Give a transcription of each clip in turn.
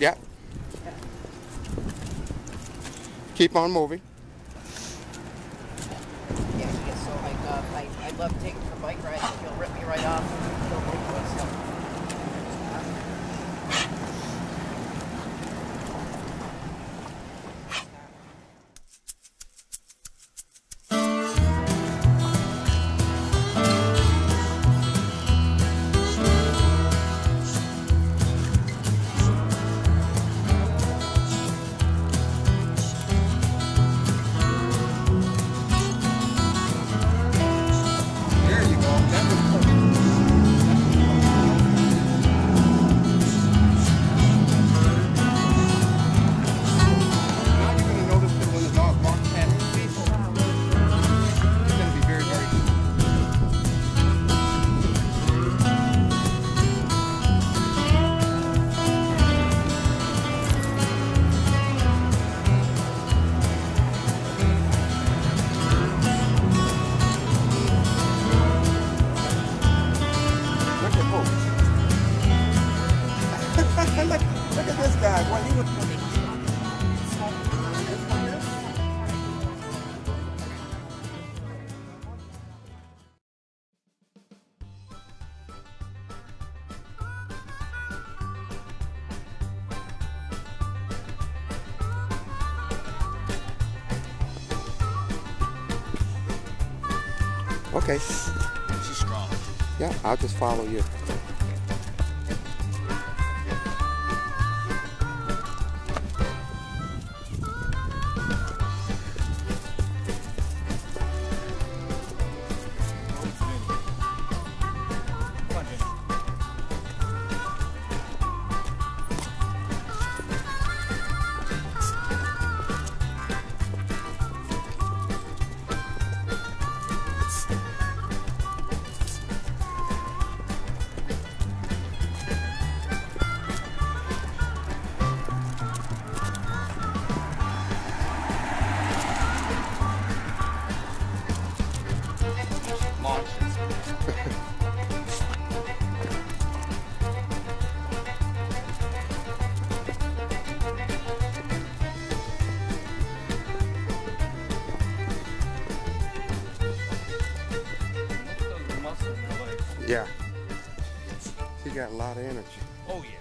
Yep. Keep on moving. Yeah, so hyped up. Uh, I, I love taking for bike rides. He'll rip me right off. Okay. She's strong. Yeah, I'll just follow you. Yeah. She got a lot of energy. Oh yeah.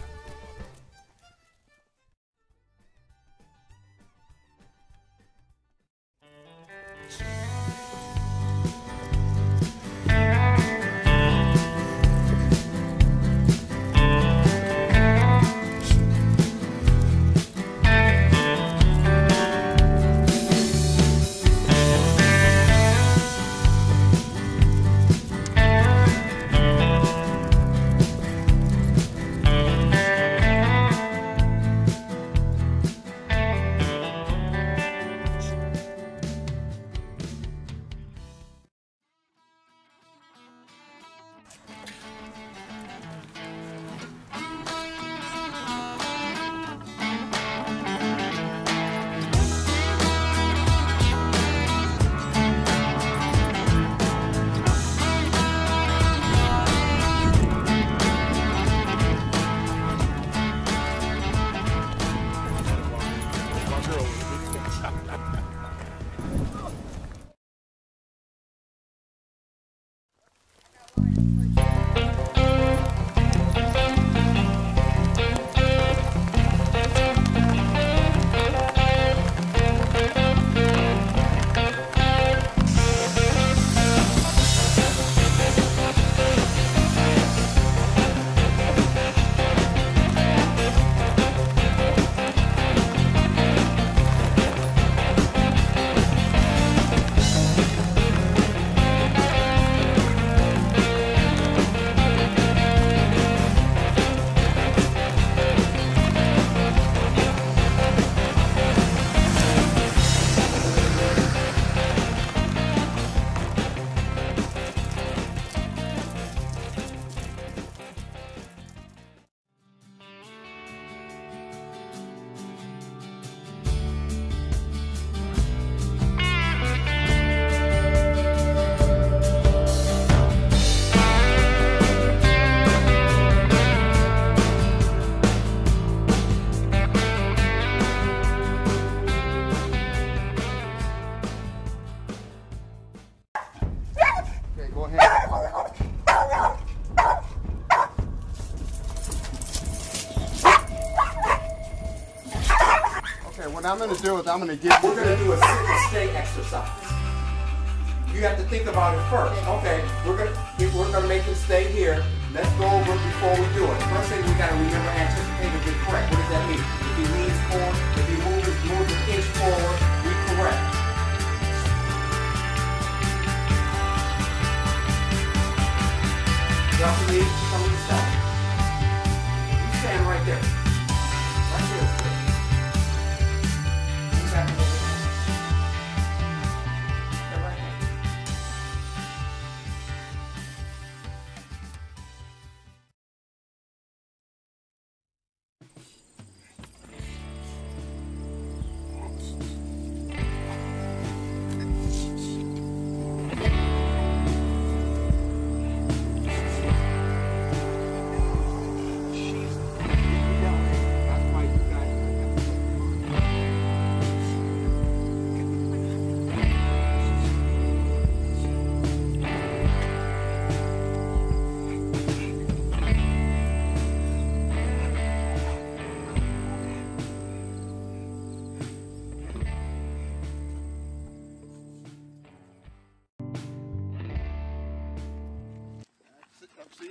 Bye. I'm gonna do is I'm gonna give We're gonna do a sit and stay exercise. You have to think about it first. Okay, we're gonna we're gonna make him stay here. Let's go over it before we do it. First thing we gotta remember anticipate anticipatively correct. What does that mean? If he leans forward, if he moves moves an inch forward, we correct. Drop the knees, come to the. You stand right there.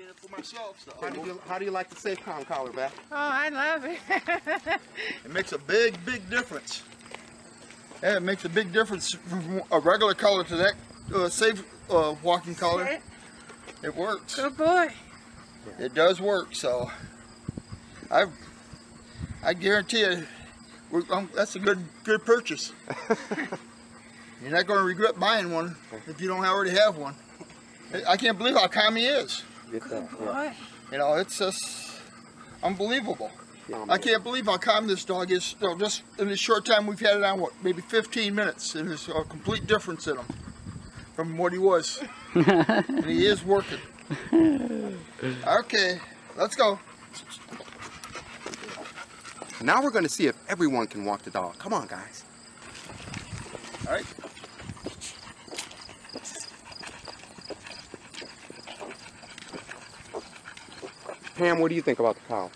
It for myself, so How do you how do you like the SafeCalm collar, Beth? Oh, I love it. it makes a big, big difference. Yeah, it makes a big difference from a regular collar to that uh, safe uh, walking collar. It works. Good boy. It does work. So I, I guarantee you, um, that's a good, good purchase. You're not going to regret buying one if you don't already have one. I- I can't believe how calm he is. Get that. Boy. You know, it's just unbelievable. I can't believe how calm this dog is. You know, just in the short time we've had it on, what, maybe 15 minutes, and there's a complete difference in him from what he was. and he is working. Okay, let's go. Now we're gonna see if everyone can walk the dog. Come on, guys. All right. Pam, what do you think about the cow?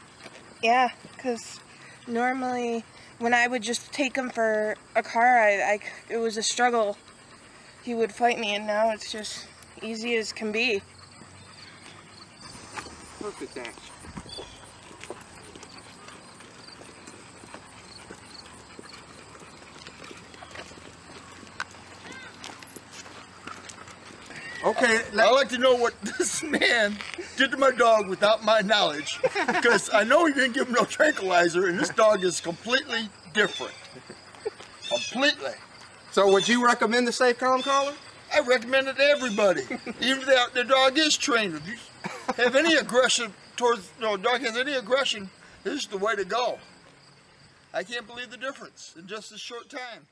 Yeah, because normally when I would just take him for a car ride, I, it was a struggle. He would fight me, and now it's just easy as can be. Perfect action. Okay, I'd like to know what this man did to my dog without my knowledge, because I know he didn't give him no tranquilizer, and this dog is completely different. Completely. so would you recommend the SafeCalm collar? I recommend it to everybody, even if the, the dog is trained. If you have any aggression towards, no, dog has any aggression, this is the way to go. I can't believe the difference in just a short time.